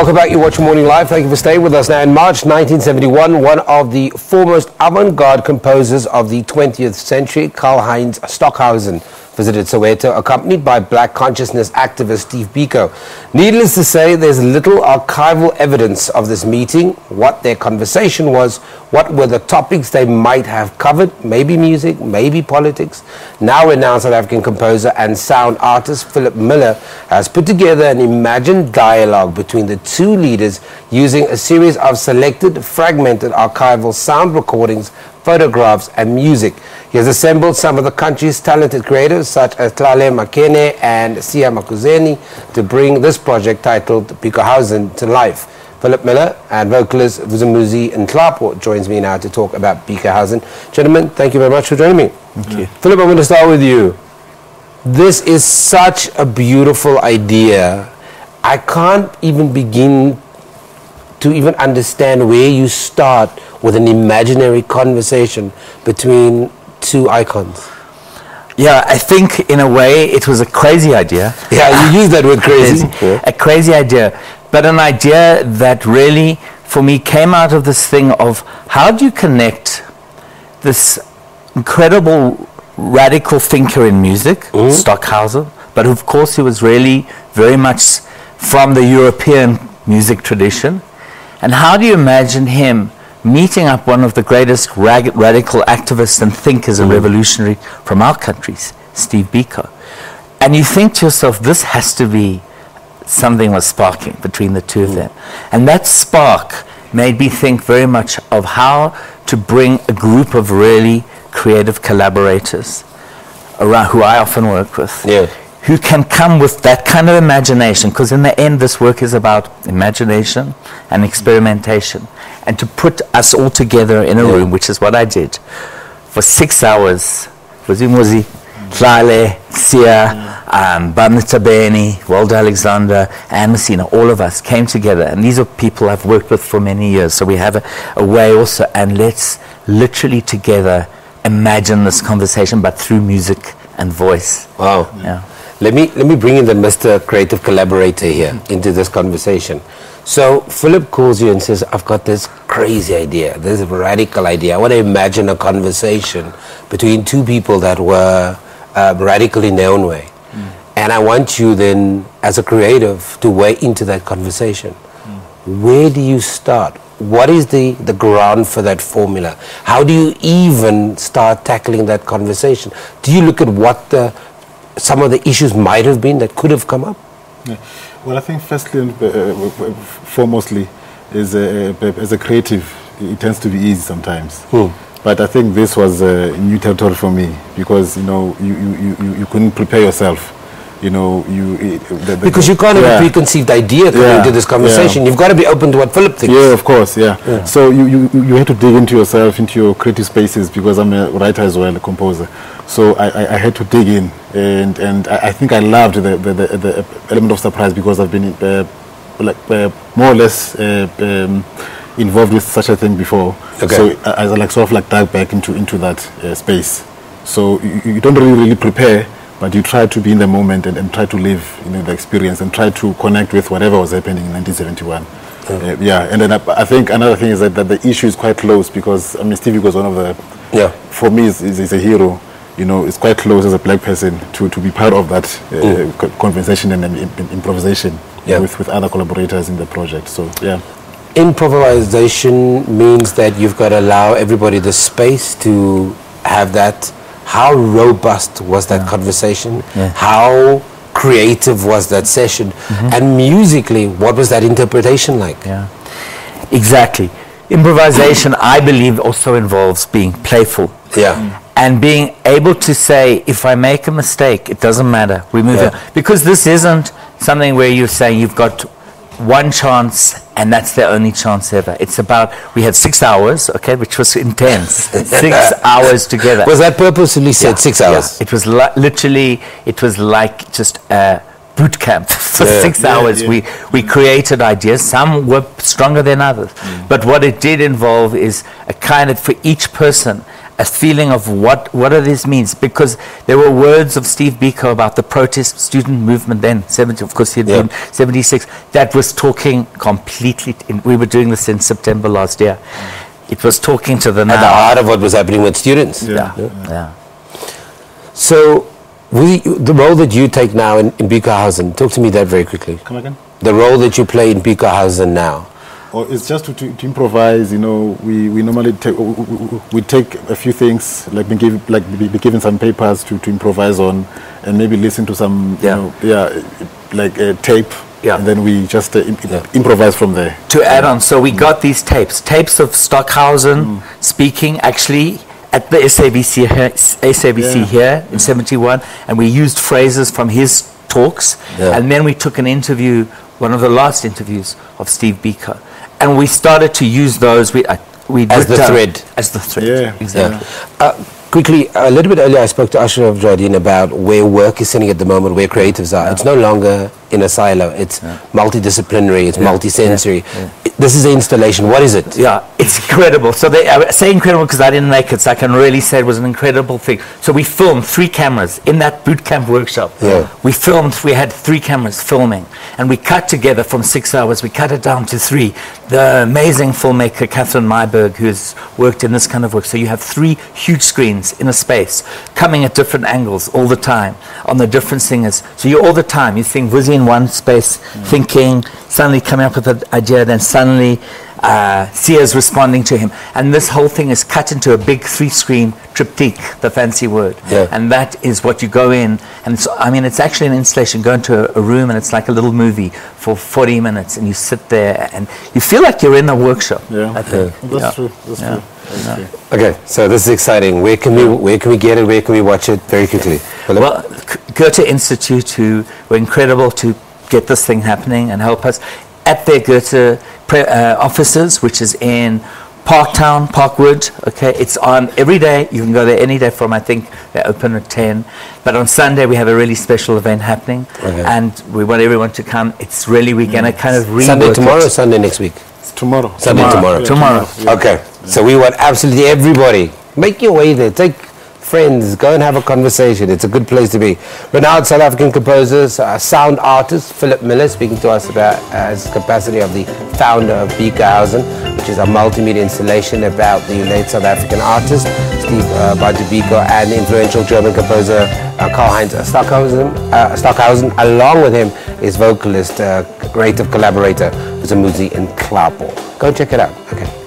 Welcome back. You're watching Morning Live. Thank you for staying with us. Now, in March 1971, one of the foremost avant-garde composers of the 20th century, Karlheinz Stockhausen, visited Soweto, accompanied by black consciousness activist Steve Biko. Needless to say, there's little archival evidence of this meeting, what their conversation was, what were the topics they might have covered, maybe music, maybe politics. Now renowned South African composer and sound artist Philip Miller has put together an imagined dialogue between the two leaders using a series of selected, fragmented archival sound recordings photographs, and music. He has assembled some of the country's talented creators, such as Tlale Makhene and Siya Makuzeni, to bring this project titled Bikohausen to life. Philip Miller and vocalist Vus'umuzi Nhlapo joins me now to talk about Bikohausen. Gentlemen, thank you very much for joining me. Thank you. Philip, I'm going to start with you. This is such a beautiful idea. I can't even begin to even understand where you start with an imaginary conversation between two icons. Yeah, I think in a way it was a crazy idea. Yeah, you use that word crazy. Yeah. A crazy idea, but an idea that really, for me, came out of this thing of how do you connect this incredible radical thinker in music, mm-hmm. Stockhausen, but of course he was really very much from the European music tradition. And how do you imagine him meeting up one of the greatest radical activists and thinkers and revolutionary from our countries, Steve Biko. And you think to yourself, this has to be something was sparking between the two of them. And that spark made me think very much of how to bring a group of really creative collaborators around who I often work with. Yeah who can come with that kind of imagination, because in the end, this work is about imagination and experimentation. And to put us all together in a yeah. room, which is what I did, for six hours, Vus'umuzi, Tlale, Siya, um, Bani, Waldo Alexander, and Messina, all of us came together. And these are people I've worked with for many years. So we have a, a way also, and let's literally together imagine this conversation, but through music and voice. Wow. Yeah. Let me, let me bring in the Mr. Creative Collaborator here into this conversation. So Philip calls you and says, I've got this crazy idea, this radical idea. I want to imagine a conversation between two people that were uh, radical in their own way. Mm. And I want you then, as a creative, to weigh into that conversation. Mm. Where do you start? What is the, the ground for that formula? How do you even start tackling that conversation? Do you look at what the some of the issues might have been that could have come up? Yeah. Well, I think firstly and uh, foremostly, as a, as a creative, it tends to be easy sometimes. Hmm. But I think this was a new territory for me because you know you, you, you, you couldn't prepare yourself you know, you the, the, because you can't yeah. have a preconceived idea coming yeah. into this conversation. Yeah. You've got to be open to what Philip thinks. Yeah, of course, yeah. So you, you you have to dig into yourself, into your creative spaces, because I'm a writer as well, a composer. So I, I, I had to dig in, and and I, think I loved the, the, the, the, element of surprise because I've been uh, like uh, more or less. Uh, um, involved with such a thing before okay. so I, I like sort of like dive back into into that uh, space so you, you don't really really prepare but you try to be in the moment and, and try to live you know, the experience and try to connect with whatever was happening in 1971. Uh, yeah, and then I, I, think another thing is that, that the issue is quite close because I mean Stevie was one of the yeah for me is, is, a hero. You know, it's quite close as a black person to, to be part of that uh, mm. conversation and, and improvisation yeah. with with other collaborators in the project. So yeah. Improvisation means that you've got to allow everybody the space to have that how robust was that yeah. conversation? Yeah. How creative was that session? Mm-hmm. And musically, what was that interpretation like? Yeah, exactly. Improvisation, I believe, also involves being playful. Yeah. And being able to say, if I make a mistake, it doesn't matter. We move yeah. on. Because this isn't something where you're saying you've got one chance and that's their only chance ever. It's about, we had six hours, okay, which was intense. six hours together. Was that purposely said, yeah, six hours? Yeah. It was li- literally, it was like just a boot camp for yeah, six hours. We, we created ideas. Some were stronger than others. Mm. But what it did involve is a kind of, for each person, a feeling of what, what are these means because there were words of Steve Biko about the protest student movement then 70 of course he had Yeah. been 76 that was talking completely in, we were doing this in September last year it was talking to the At the heart of what was happening with students. yeah, yeah. So, we, the role that you take now in, in Bikohausen, talk to me that very quickly. Come again? The role that you play in Bikohausen now. Or it's just to, to, to improvise. You know, we, we normally take we, we- we take a few things like be given like be, be given some papers to, to improvise on, and maybe listen to some Yeah. you know yeah like a tape. Yeah. And then we just uh, im- Yeah. improvise from there. to add on, so we got these tapes, tapes of Stockhausen speaking actually at the SABC here, SABC Yeah. here in 71, and we used phrases from his talks, and then we took an interview, one of the last interviews of Steve Biko, and we started to use those. We, uh, we As the thread. As the thread, Yeah. exactly. Uh, quickly, a little bit earlier, I spoke to Ashraf Jardine about where work is sitting at the moment, where creatives are. It's no longer in a silo. It's multidisciplinary. It's multisensory. I- This is the installation. What is it? Yeah, it's incredible. So they I say incredible because I didn't make it, so I can really say it was an incredible thing. So we filmed three cameras in that boot camp workshop. Yeah. We filmed. We had three cameras filming, and we cut together from six hours. We cut it down to three. The amazing filmmaker Catherine Meyburgh, who has worked in this kind of work. So you have three huge screens in a space, coming at different angles all the time on the different singers. So you're all the time you think Vizzy in one space, thinking, suddenly coming up with an idea, then suddenly uh, Siya's responding to him. And this whole thing is cut into a big three-screen triptych, the fancy word. Yeah. And that is what you go in. And so, I mean, it's actually an installation. Go into a, a room and it's like a little movie for 40 minutes and you sit there and you feel like you're in a workshop. Yeah. I think. That's Yeah. true. That's Yeah. true. That's. Okay, so this is exciting. Where can we where can we get it? Where can we watch it? Very quickly. Philip? Well, K- Goethe Institute, who were incredible to get this thing happening and help us at their Goethe pre- uh, offices, which is in Parktown, Parkwood. Okay, it's on every day. You can go there any day from I think they open at ten, but on Sunday we have a really special event happening, Okay. and we want everyone to come. It's really we're gonna kind of rework Sunday tomorrow, or Sunday next week. It's tomorrow. Sunday tomorrow. Tomorrow. Yeah. Okay, so we want absolutely everybody. Make your way there. Take friends. Go and have a conversation. It's a good place to be. Renowned South African composers, uh, sound artist Philip Miller speaking to us about uh, his capacity of the founder of Bikohausen, which is a multimedia installation about the late South African artist Steve uh, Bantu Biko and influential German composer uh, Karlheinz Stockhausen, uh, Stockhausen. Along with him is vocalist, uh, creative collaborator Zamuzi and Klapo. Go check it out. Okay.